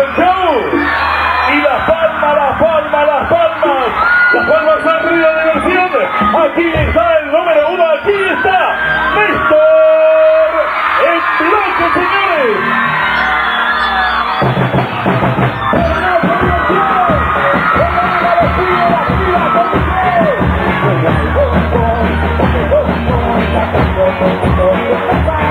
Y las palmas, las palmas, las palmas. Las palmas han ruido de diversión. Aquí está el número uno, aquí está Néstor. El señores.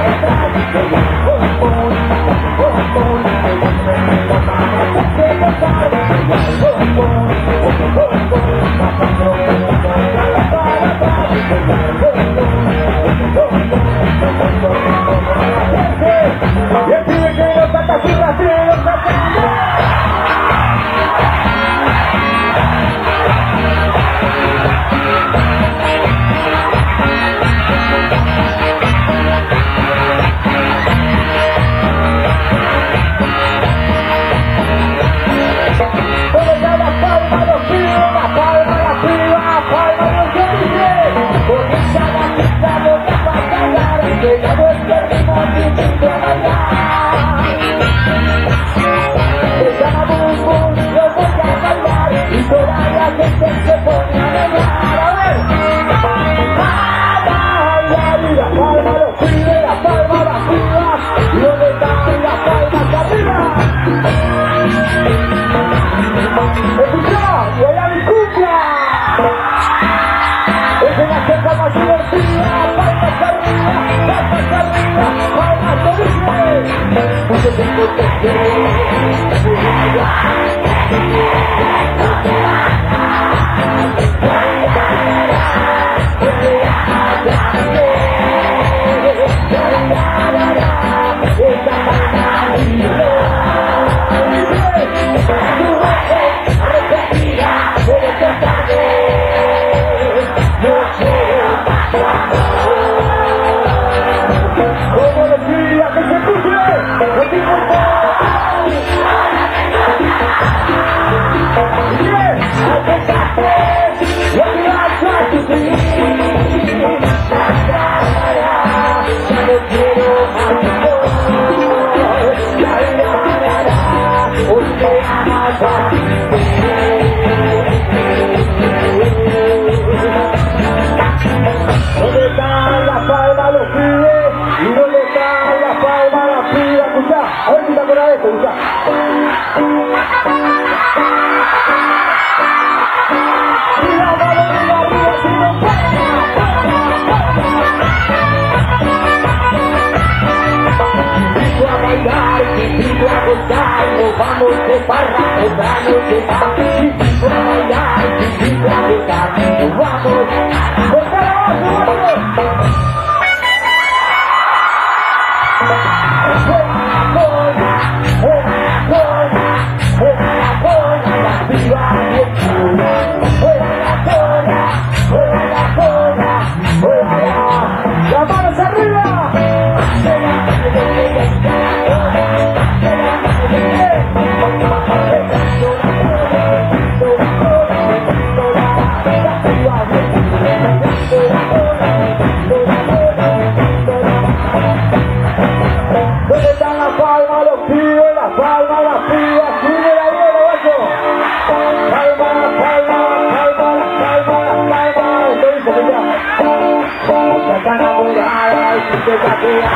pesadinha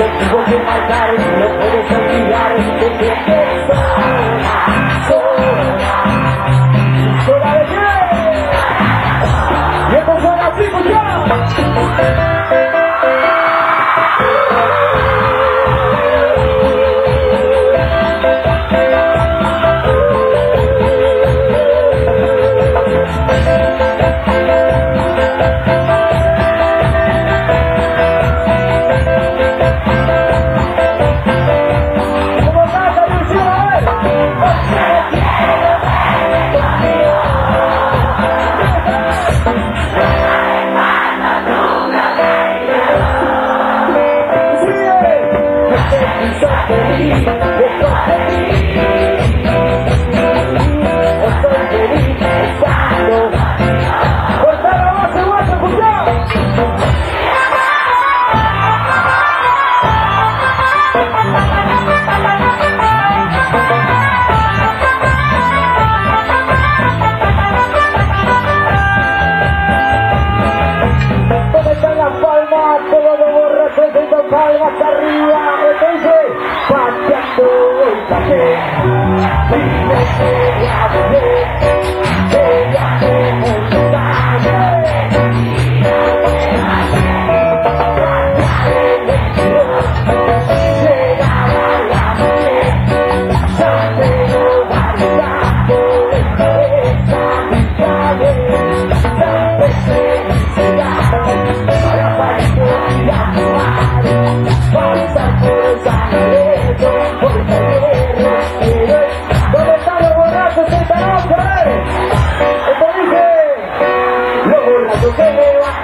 eu vou te matar, eu vou deixar criar Porque sou, sou Sou da alegria eu vou jogar o pico, tchau Yeah,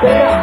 Yeah.